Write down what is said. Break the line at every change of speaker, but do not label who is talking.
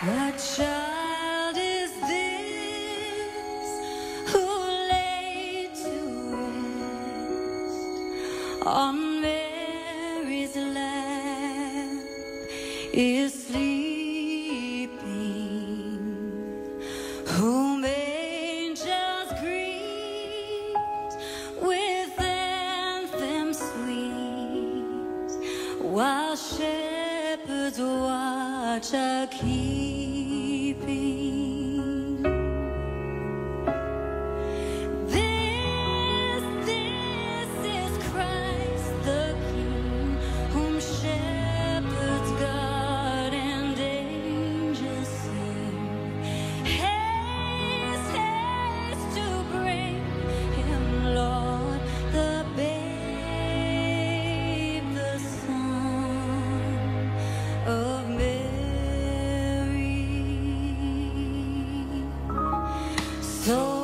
What child is this who laid to rest on Mary's lap. Is sleeping, watch are keeping. So